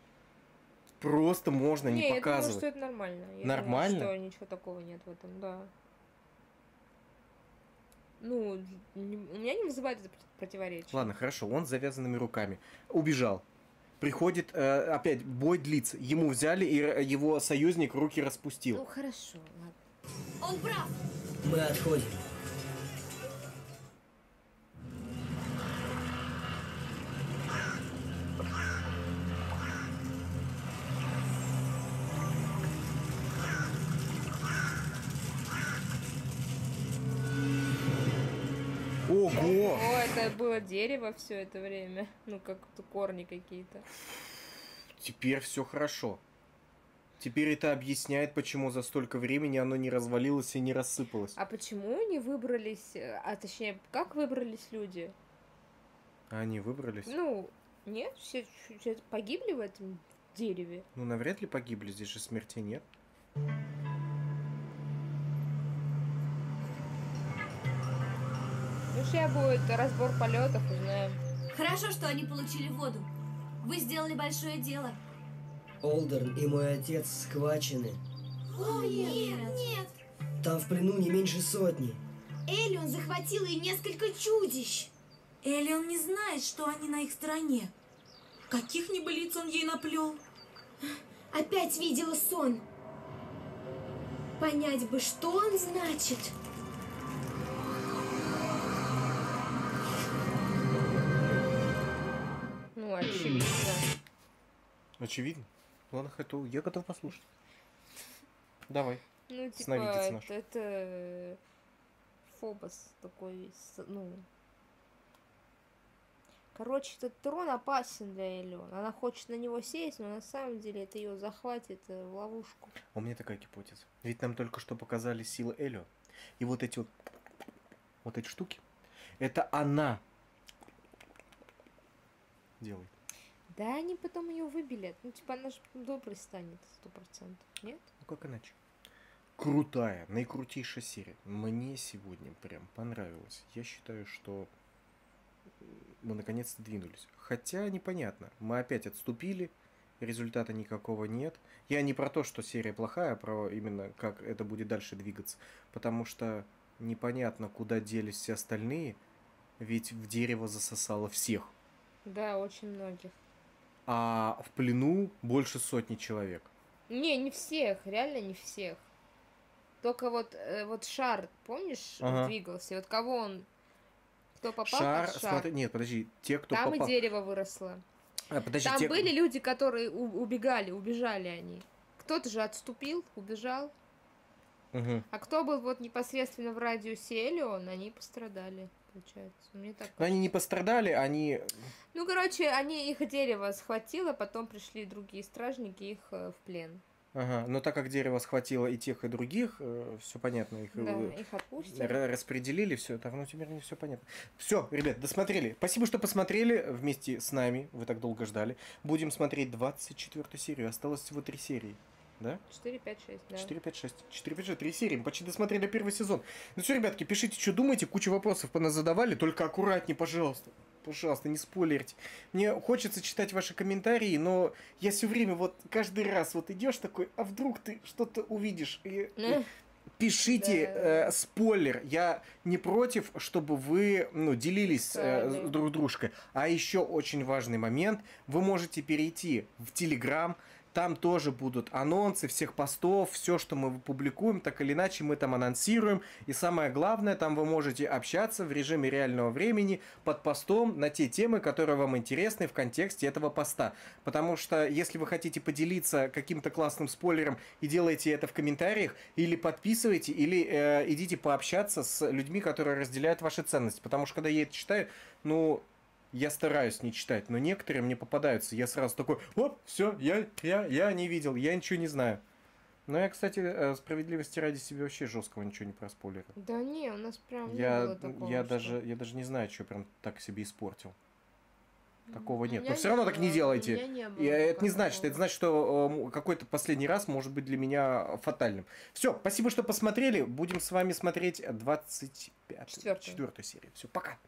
A: Просто можно не,
B: не я думаю,
A: показывать.
B: что это нормально. Я
A: Нормально?
B: Думаю, что ничего такого нет в этом, да. Ну, не- у меня не вызывает это прот- противоречия.
A: Ладно, хорошо, он с завязанными руками. Убежал. Приходит, э, опять бой длится. Ему взяли, и его союзник руки
B: Ну,
A: распустил.
B: хорошо, ладно.
J: Он прав.
H: Мы отходим.
B: Это было дерево все это время. Ну, как корни какие-то.
A: Теперь все хорошо. Теперь это объясняет, почему за столько времени оно не развалилось и не рассыпалось.
B: А почему не выбрались, э, а точнее, как выбрались люди?
A: А они выбрались?
B: Ну, нет, все, чуть погибли в этом дереве.
A: Ну, навряд ли погибли, здесь же смерти нет.
B: Сейчас будет разбор полетов, узнаем.
J: Хорошо, что они получили воду. Вы сделали большое дело.
H: Олдерн и мой отец схвачены.
I: О, нет, нет.
H: Там в плену не меньше сотни.
I: Элион захватила и несколько чудищ.
K: Элион не знает, что они на их стороне. Каких небылиц он ей наплел?
I: Опять видела сон. Понять бы, что он значит.
B: Очевидно.
A: Ладно, хотел. Я готов послушать. Давай.
B: Ну, типа,
A: Сновидец наш.
B: это, это Фобос такой, с- ну... Короче, этот трон опасен для Элеон. Она хочет на него сесть, но на самом деле это ее захватит э, в ловушку.
A: У меня такая гипотеза. Ведь нам только что показали силы Элио. И вот эти вот, вот эти штуки, это она делает.
B: Да, они потом ее выбелят. Ну, типа, она же доброй станет, сто процентов. Нет?
A: Ну как иначе? Крутая, наикрутейшая серия. Мне сегодня прям понравилось. Я считаю, что мы наконец-то двинулись. Хотя непонятно. Мы опять отступили, результата никакого нет. Я не про то, что серия плохая, а про именно как это будет дальше двигаться. Потому что непонятно, куда делись все остальные. Ведь в дерево засосало всех.
B: Да, очень многих.
A: А в плену больше сотни человек.
B: Не, не всех, реально не всех. Только вот, э, вот шар, помнишь,
A: Ага.
B: двигался. Вот кого он, кто попал
A: Шар,
B: под шар,
A: смотри, нет, подожди, те, кто
B: там
A: попал.
B: и дерево выросло.
A: А, подожди,
B: там
A: те-
B: были люди, которые убегали, убежали они. Кто-то же отступил, убежал.
A: Мгм.
B: А кто был вот непосредственно в радиусе Элион, они пострадали, получается. Мне так
A: Но они не пострадали, они...
B: Ну, короче, они их дерево схватило, потом пришли другие стражники, их э, в плен.
A: Ага, но так как дерево схватило и тех, и других, все понятно, их,
B: Да,
A: э,
B: их отпустили.
A: ра- распределили, все, так, ну теперь не все понятно. Все, ребят, досмотрели. Спасибо, что посмотрели вместе с нами, вы так долго ждали. Будем смотреть 24 серию, осталось всего три серии. Да?
B: 4, 5, 6, да.
A: 4, 5, 6. 4, 5, 6, 3 серии. Мы почти досмотрели первый сезон. Ну все, ребятки, пишите, что думаете. Кучу вопросов по нас задавали. Только аккуратнее, пожалуйста. Пожалуйста, не спойлерьте. Мне хочется читать ваши комментарии, но я все время вот каждый раз вот идешь такой, а вдруг ты что-то увидишь и, и пишите э, спойлер. Я не против, чтобы вы ну, делились э,
B: Писали.
A: с друг дружкой. А еще очень важный момент. Вы можете перейти в Телеграм. Там тоже будут анонсы всех постов, все, что мы публикуем, так или иначе мы там анонсируем. И самое главное, там вы можете общаться в режиме реального времени под постом на те темы, которые вам интересны в контексте этого поста. Потому что если вы хотите поделиться каким-то классным спойлером и делаете это в комментариях, или подписывайте, или э, идите пообщаться с людьми, которые разделяют ваши ценности. Потому что когда я это читаю, ну, я стараюсь не читать, но некоторые мне попадаются. Я сразу такой, оп, все, я, я, я не видел, я ничего не знаю. Но я, кстати, э, справедливости ради себе вообще жесткого ничего не проспойлерил.
B: Да не, у нас прям не
A: Я,
B: было такого.
A: я,
B: что-
A: даже, я даже не знаю, что прям так себе испортил. Такого нет. Но все
B: не
A: равно так не
B: было,
A: делайте.
B: не было
A: И это не значит, это значит, что э, какой-то последний раз может быть для меня фатальным. Все, спасибо, что посмотрели. Будем с вами смотреть 25
B: Четвёртую.
A: четвертую серию. Все, пока.